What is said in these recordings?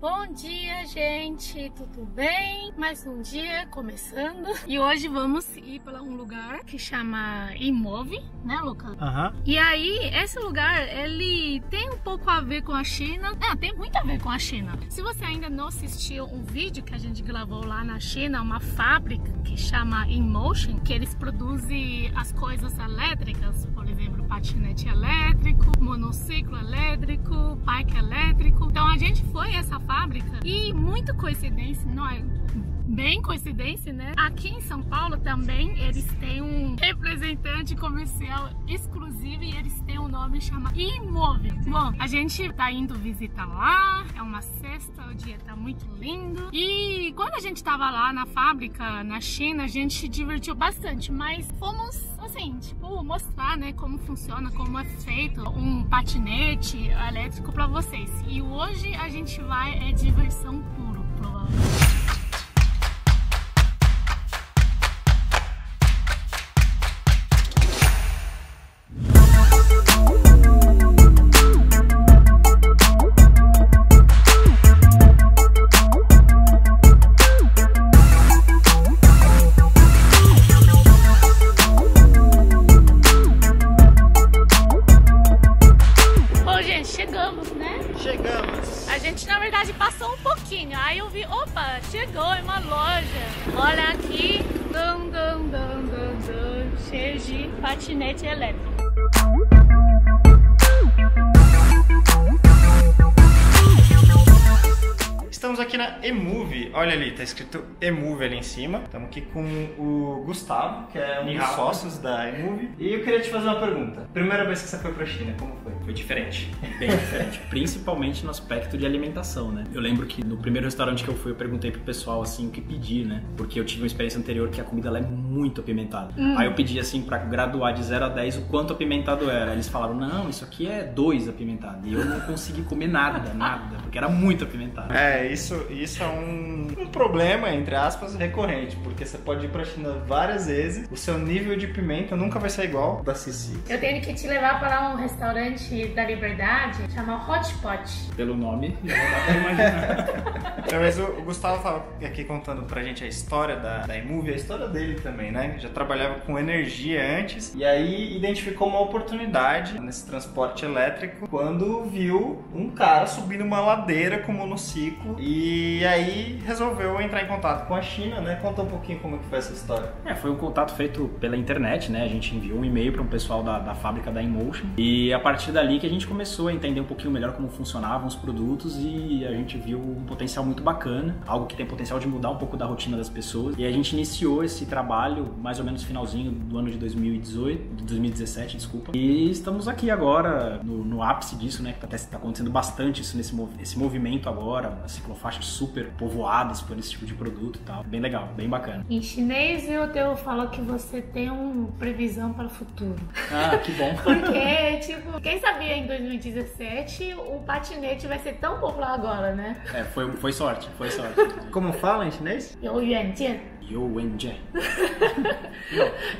Bom dia, gente, tudo bem? Mais um dia começando e hoje vamos ir para um lugar que chama Imove, né, Lucas? Aham. E aí, esse lugar, ele tem um pouco a ver com a China. É, tem muito a ver com a China. Se você ainda não assistiu um vídeo que a gente gravou lá na China, uma fábrica que chama InMotion, que eles produzem as coisas elétricas, por exemplo, patinete elétrico, monociclo elétrico, bike elétrico. Gente foi a essa fábrica e muito coincidência, não é? Bem coincidência, né? Aqui em São Paulo também eles têm um representante comercial exclusivo e eles têm um nome chamado Imóvel. Bom, a gente tá indo visitar lá, é uma sexta, o dia tá muito lindo. E quando a gente tava lá na fábrica, na China, a gente se divertiu bastante, mas fomos assim, tipo, mostrar, né, como funciona, como é feito um patinete elétrico para vocês. E hoje a gente vai é diversão puro, provavelmente. Gente, na verdade, passou um pouquinho. Aí eu vi, opa, chegou em uma loja. Olha aqui, dum, dum, dum, dum, cheio de patinete elétrico. Estamos aqui na Emove. Olha ali, tá escrito Emove ali em cima. Estamos aqui com o Gustavo, que é um dos sócios da Emove. E eu queria te fazer uma pergunta. Primeira vez que você foi pra China, como foi? Foi diferente, bem diferente, principalmente no aspecto de alimentação, né? Eu lembro que no primeiro restaurante que eu fui, eu perguntei pro pessoal assim o que pedir, né? Porque eu tive uma experiência anterior que a comida lá é muito apimentada. Aí eu pedi assim pra graduar de 0 a 10 o quanto apimentado era. Eles falaram: "Não, isso aqui é 2 apimentado". E eu não consegui comer nada, nada, porque era muito apimentado. É, isso, isso é um, um problema, entre aspas, recorrente, porque você pode ir pra China várias vezes, o seu nível de pimenta nunca vai ser igual ao da Cici. Eu tenho que te levar para um restaurante da Liberdade, chama Hot Pot. Pelo nome, já dá pra imaginar. Então, mas o, o Gustavo tava aqui contando pra gente a história da, da Emove, a história dele também, né? Já trabalhava com energia antes e aí identificou uma oportunidade nesse transporte elétrico quando viu um cara subindo uma ladeira com monociclo e aí resolveu entrar em contato com a China, né? Conta um pouquinho como que foi essa história. É, foi um contato feito pela internet, né? A gente enviou um e-mail para um pessoal da, da fábrica da Emotion e a partir dali que a gente começou a entender um pouquinho melhor como funcionavam os produtos e a gente viu um potencial muito bacana, algo que tem potencial de mudar um pouco da rotina das pessoas. E a gente iniciou esse trabalho mais ou menos finalzinho do ano de 2018, de 2017, desculpa. E estamos aqui agora no, no ápice disso, né? Que tá, tá acontecendo bastante isso nesse esse movimento agora, as faixas super povoadas por esse tipo de produto e tal. Bem legal, bem bacana. Em chinês, o Teu falou que você tem uma previsão para o futuro. Ah, que bom. Porque, tipo, quem sabia em 2017 o patinete vai ser tão popular agora, né? É, foi, foi sorte, foi sorte. Como fala em chinês? Eu Yuanjian. Yo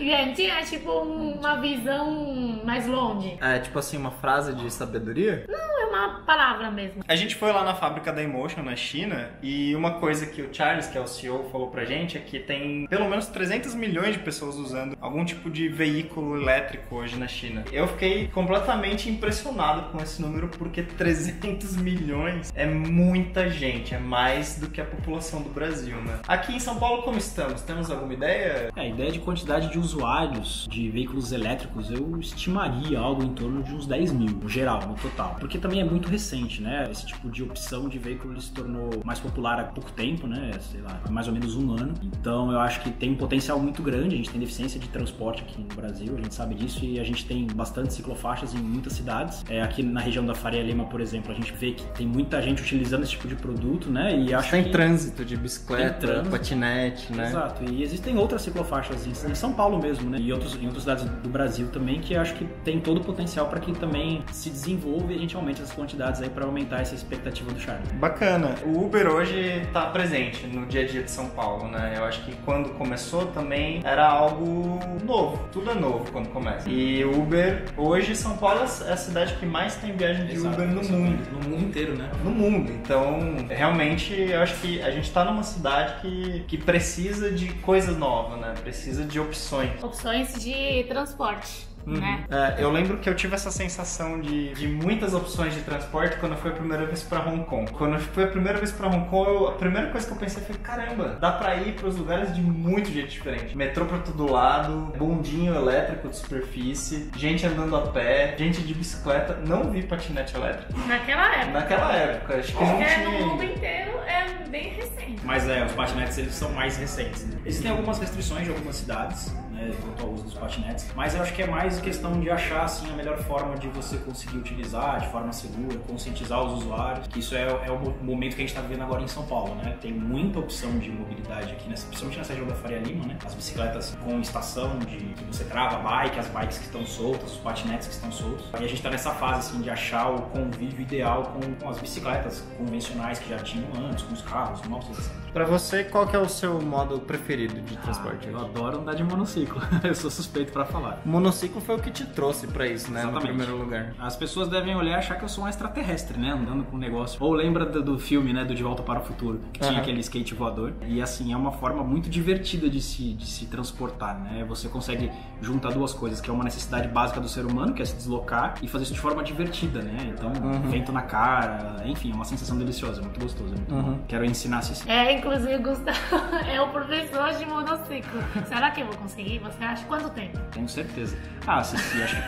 Yuanjian é tipo um, uma visão mais longe. É tipo assim, uma frase de sabedoria? Não, é uma palavra mesmo. A gente foi lá na fábrica da Emotion na China e uma coisa que o Charles, que é o CEO, falou pra gente é que tem pelo menos 300 milhões de pessoas usando algum tipo de veículo elétrico hoje na China. Eu fiquei completamente impressionado com esse número porque 300 milhões é muita gente, é mais do que a população do Brasil, né? Aqui em São Paulo como estamos? Temos alguma ideia? É, a ideia de quantidade de usuários de veículos elétricos eu estimaria algo em torno de uns 10 mil, no geral, no total. Porque também é muito recente, né? Esse tipo de opção de veículo se tornou mais popular há pouco tempo, né? Sei lá, há mais ou menos um ano. Então eu acho que tem um potencial muito grande. A gente tem deficiência de transporte aqui no Brasil, a gente sabe disso, e a gente tem bastante ciclofaixas em muitas cidades. É, aqui na região da Faria Lima, por exemplo, a gente vê que tem muita gente utilizando esse tipo de produto, né? E acho Tem que... trânsito de bicicleta, trânsito. patinete, né? Exato, e existem outras ciclofaixas em, em São Paulo mesmo, né? E outros, em outras cidades do Brasil também, que acho que tem todo o potencial para que também se desenvolva e a gente aumente essas quantidades aí para aumentar essa expectativa do Charles. Bacana. O Uber hoje está presente no dia a dia de São Paulo, né? Eu acho que quando começou também era algo novo. Tudo é novo quando começa. E o Uber, hoje São Paulo é a cidade que mais tem viagem de Exato, Uber no mundo. No mundo inteiro, né? No mundo. Então, realmente, eu acho que a gente está numa cidade que, que precisa de coisa nova, né? Precisa de opções. Opções de transporte, né? É, eu lembro que eu tive essa sensação de, de muitas opções de transporte quando eu fui a primeira vez pra Hong Kong. Quando eu fui a primeira vez pra Hong Kong, eu- a primeira coisa que eu pensei foi: caramba, dá pra ir pros lugares de muito jeito diferente. Metrô pra todo lado, bondinho elétrico de superfície, gente andando a pé, gente de bicicleta. Não vi patinete elétrico. Naquela época. Naquela época, acho que não Porque tinha. no mundo inteiro é bem recente. Mas é, os patinetes eles são mais recentes. né? Existem algumas restrições de algumas cidades, né, quanto ao uso dos patinetes, mas eu acho que é mais questão de achar assim a melhor forma de você conseguir utilizar de forma segura, conscientizar os usuários. Que isso é, é o mo- momento que a gente está vivendo agora em São Paulo, né? Tem muita opção de mobilidade aqui, nessa, principalmente nessa região da Faria Lima, né? As bicicletas com estação de que você trava a bike, as bikes que estão soltas, os patinetes que estão soltos. E a gente está nessa fase assim de achar o convívio ideal com, com as bicicletas convencionais que já tinham antes, com os carros, motos, etc. Pra você, qual que é o seu modo preferido de transporte? Ah, eu adoro andar de monociclo. eu sou suspeito pra falar. Monociclo foi o que te trouxe pra isso, né? Exatamente. No primeiro lugar. As pessoas devem olhar e achar que eu sou um extraterrestre, né? Andando com um negócio. Ou lembra do, do filme, né? Do De Volta para o Futuro, que tinha Aham. aquele skate voador. E assim, é uma forma muito divertida de se, de se transportar, né? Você consegue juntar duas coisas, que é uma necessidade básica do ser humano, que é se deslocar, e fazer isso de forma divertida, né? Então, vento na cara, enfim, é uma sensação deliciosa, é muito gostoso, é muito bom. Quero ensinar assim. É, inclusive, Gustavo é o professor de monociclo. Será que eu vou conseguir? Você acha quanto tempo? Tenho certeza. Ah, Cici, acho que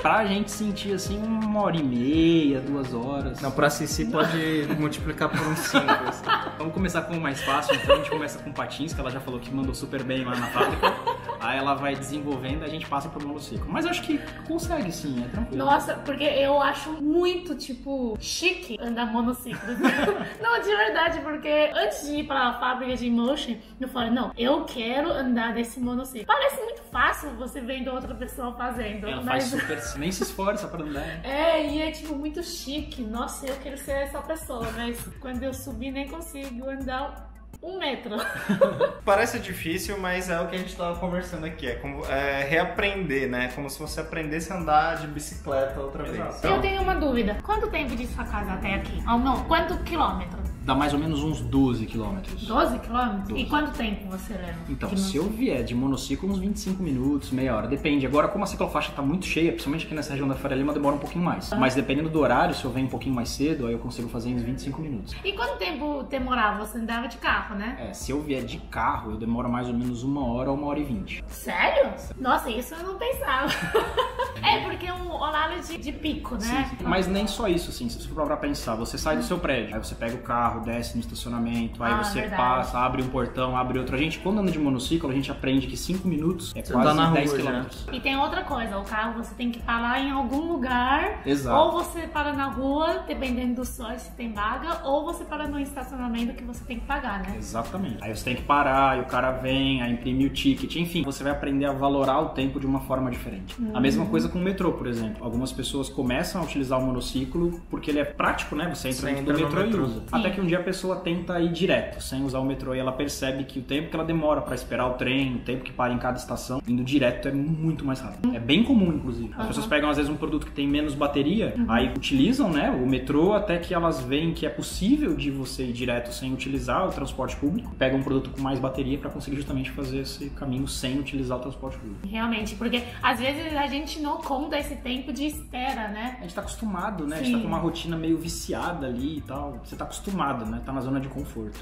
pra gente sentir assim uma hora e meia, duas horas. Não, pra Cici pode multiplicar por uns 5. Assim. Vamos começar com o mais fácil, então a gente começa com patins, que ela já falou que mandou super bem lá na fábrica. Aí ela vai desenvolvendo e a gente passa pro monociclo. Mas acho que consegue sim, é tranquilo. Nossa, porque eu acho muito, tipo, chique andar monociclo. não, de verdade, porque antes de ir pra fábrica de Emotion, eu falei, não, eu quero andar desse monociclo. Parece muito fácil você vendo outra pessoa fazendo, Ela mas... faz super. Nem se esforça pra andar. né? É, e é tipo muito chique. Nossa, eu quero ser essa pessoa, mas quando eu subir nem consigo andar um metro. Parece difícil, mas é o que a gente tava conversando aqui. É como é, reaprender, né? Como se você aprendesse a andar de bicicleta outra vez. Eu tenho uma dúvida. Quanto tempo de sua casa até aqui? Ah, não, quanto quilômetro? Dá mais ou menos uns 12 quilômetros. 12 quilômetros? E quanto tempo você leva? Então, se eu vier de monociclo, uns 25 minutos, meia hora. Depende. Agora, como a ciclofaixa tá muito cheia, principalmente aqui nessa região da Faria Lima, demora um pouquinho mais. Mas dependendo do horário, se eu venho um pouquinho mais cedo, aí eu consigo fazer uns 25 minutos. E quanto tempo demorava? Você andava de carro, né? É, se eu vier de carro, eu demoro mais ou menos uma hora ou uma hora e vinte. Sério? Nossa, isso eu não pensava. é porque é um horário de, de pico, né? Mas nem só isso, assim, se você for pra pensar, você sai do seu prédio, aí você pega o carro, desce no estacionamento, aí Ah, você verdade. passa, abre um portão, abre outro. A gente, quando anda de monociclo, a gente aprende que 5 minutos é Você quase tá na 10 rua já. quilômetros. E tem outra coisa, o carro você tem que parar em algum lugar. Exato. Ou você para na rua, dependendo do sol, se tem vaga, ou você para no estacionamento que você tem que pagar, né? Exatamente. Aí você tem que parar, aí o cara vem, aí imprime o ticket, enfim, você vai aprender a valorar o tempo de uma forma diferente. A mesma coisa com o metrô, por exemplo. Algumas pessoas começam a utilizar o monociclo porque ele é prático, né? Você entra Você dentro entra no metrô, metrô. e usa. Até que um dia a pessoa tenta ir direto, sem usar o metrô, e ela percebe que o tempo que ela demora pra esperar o trem, o tempo que para em cada estação, indo direto é muito mais rápido. É bem comum, inclusive. As pessoas pegam às vezes um produto que tem menos bateria, aí utilizam, né, o metrô até que elas veem que é possível de você ir direto sem utilizar o transporte público, pegam um produto com mais bateria pra conseguir justamente fazer esse caminho sem utilizar o transporte público. Realmente, porque às vezes a gente não conta esse tempo de espera, né? A gente tá acostumado, né? A gente Sim. tá com uma rotina meio viciada ali e tal. Você tá acostumado, né? Tá na zona de conforto.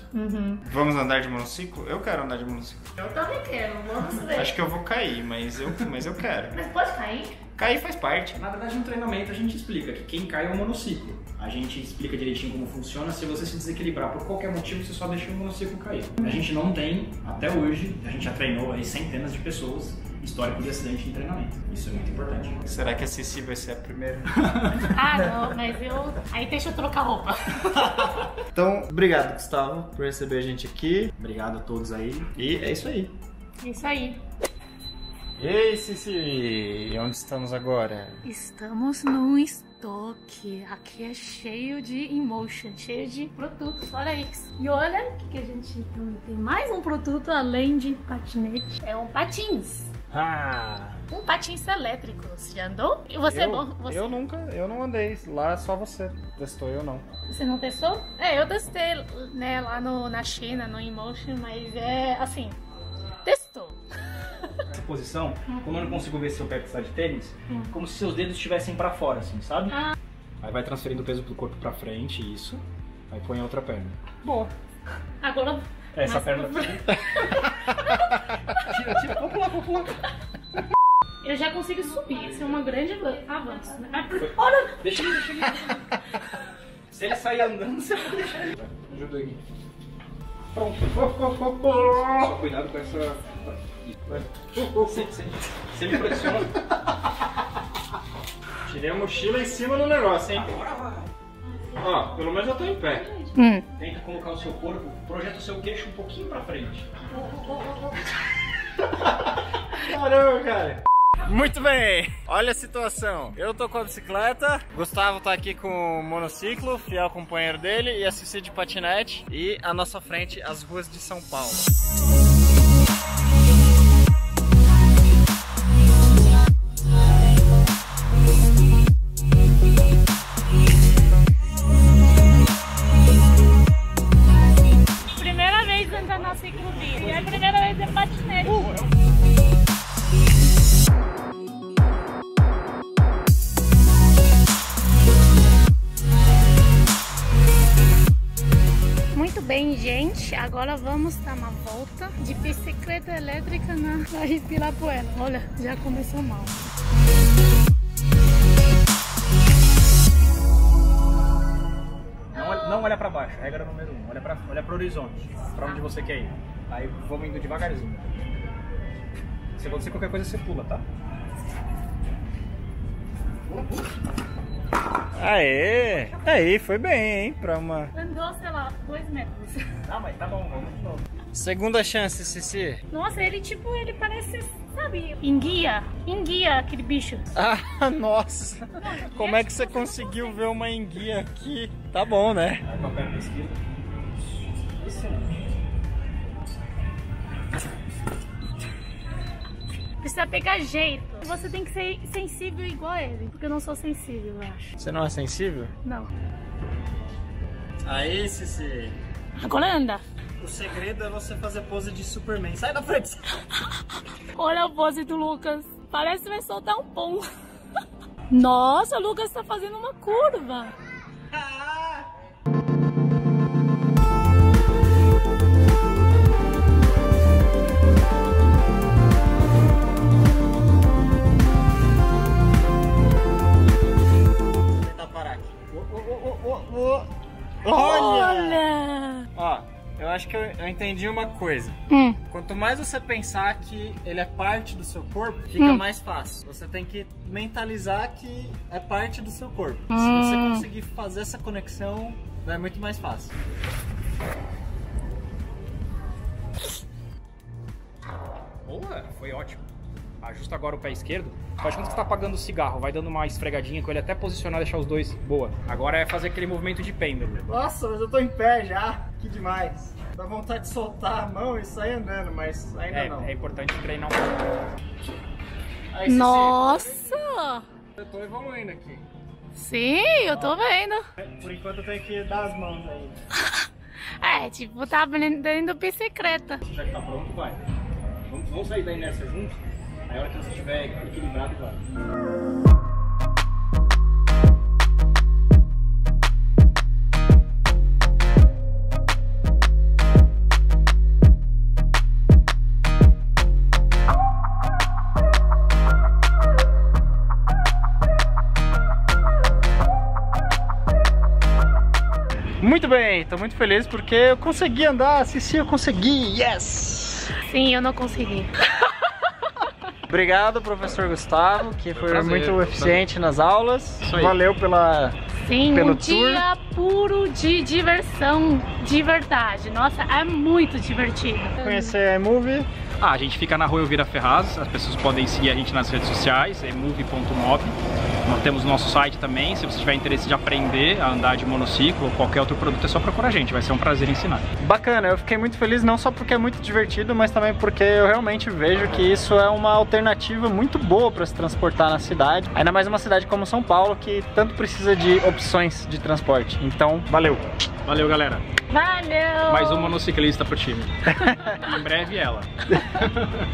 Vamos andar de monociclo? Eu quero andar de monociclo. Eu também quero, vamos ver. Acho que eu vou cair, mas eu, mas eu quero. Mas pode cair? Cair faz parte. Na verdade, no treinamento a gente explica que quem cai é o monociclo. A gente explica direitinho como funciona. Se você se desequilibrar por qualquer motivo, você só deixa o monociclo cair. A gente não tem, até hoje, a gente já treinou aí centenas de pessoas, histórico de acidente em treinamento. Isso é muito importante. Será que a Cici vai ser a primeira? Ah, não, mas eu. Aí deixa eu trocar roupa. Então, obrigado, Gustavo, por receber a gente aqui. Obrigado a todos aí. E é isso aí. É Isso aí. Ei, Cici! Onde estamos agora? Estamos no estúdio toque. Aqui é cheio de emotion, cheio de produtos. Olha isso. E olha o que, que a gente tem. Tem mais um produto além de patinete. É um patins. Ah! Um patins elétrico. Você já andou? E você é eu, bom? Você, eu nunca, eu não andei. Lá só você testou, eu não. você não testou? É, eu testei né, lá no, na China, no Emotion, mas é assim. Testou. Essa posição, como eu não consigo ver seu pé que está de tênis, Hum. como se seus dedos estivessem pra fora, assim, sabe? Ah. Aí vai transferindo o peso do corpo pra frente, isso. Aí põe a outra perna. Boa. Agora. Essa Mas- perna. tira, tira. Vamos pular. Eu já consigo subir. Isso é uma grande avan- avanço. Né? Ah, Olha! Deixa ele, deixa ele. Se ele sair andando, você pode deixar ele. Vai, Ajuda aqui. Pronto. Só cuidado com essa. Vai. Você, você, você me pressiona. Tirei a mochila em cima do negócio, hein? Ó, pelo menos eu tô em pé. Hum. Tenta colocar o seu corpo, projeta o seu queixo um pouquinho pra frente. Caramba, cara. Muito bem, olha a situação. Eu tô com a bicicleta, Gustavo tá aqui com o monociclo, fiel companheiro dele, e a Cici de patinete. E à nossa frente, as ruas de São Paulo. Gente. Agora vamos dar uma volta de bicicleta elétrica na, na. Olha, já começou mal. Não, não olha pra baixo, regra número um. Olha pra, olha pro horizonte, pra onde você quer ir. Aí vamos indo devagarzinho. Se acontecer qualquer coisa, você pula, tá? Pula. Aê! Aí, foi bem, hein? Pra uma Andou, sei lá, dois metros. Ah, mas tá bom, vamos de novo. segunda chance, Cici. Nossa, ele tipo, ele parece, sabe, enguia. Enguia aquele bicho. Ah, nossa! Como é que você conseguiu ver uma enguia aqui? Tá bom, né? Aí com a perna esquerda. Precisa pegar jeito. Você tem que ser sensível igual a ele. Porque eu não sou sensível, eu acho. Você não é sensível? Não. Aí, Cici. Agora anda. O segredo é você fazer pose de Superman. Sai da frente! Olha a pose do Lucas. Parece que vai soltar um pum. Nossa, o Lucas tá fazendo uma curva. Entendi uma coisa. Hum. Quanto mais você pensar que ele é parte do seu corpo, fica Hum. mais fácil. Você tem que mentalizar que é parte do seu corpo. Se Hum. você conseguir fazer essa conexão, vai muito mais fácil. Boa, foi ótimo. Ajusta agora o pé esquerdo. Faz quando você tá apagando o cigarro, vai dando uma esfregadinha com ele até posicionar e deixar os dois. Boa. Agora é fazer aquele movimento de pêndulo. Nossa, mas eu tô em pé já. Que demais. Dá vontade de soltar a mão e sair andando, mas ainda É, não. é importante treinar um pouco. Aí, Nossa! Eu tô evoluindo aqui. Sim, eu tô vendo. Por enquanto eu tenho que dar as mãos aí. É, tipo, tá aprendendo bicicleta. Já que tá pronto, vai. Vamos, vamos sair da inércia juntos. Aí a hora que você estiver equilibrado, vai. Muito bem, tô muito feliz porque eu consegui andar, Cici, eu consegui, yes! Sim, eu não consegui. Obrigado, professor Gustavo, que foi prazer, muito prazer. eficiente nas aulas. Valeu pela. Sim, Pelo um dia puro de diversão, de verdade. Nossa, é muito divertido. conhecer a iMovie. Ah, a gente fica na rua Elvira Ferraz, as pessoas podem seguir a gente nas redes sociais, é move.mob. Nós temos nosso site também, se você tiver interesse de aprender a andar de monociclo ou qualquer outro produto, é só procurar a gente, vai ser um prazer ensinar. Bacana, eu fiquei muito feliz não só porque é muito divertido, mas também porque eu realmente vejo que isso é uma alternativa muito boa para se transportar na cidade. Ainda mais uma cidade como São Paulo, que tanto precisa de opções de transporte. Então, valeu! Valeu, galera. Valeu! Mais um monociclista pro time. em breve ela.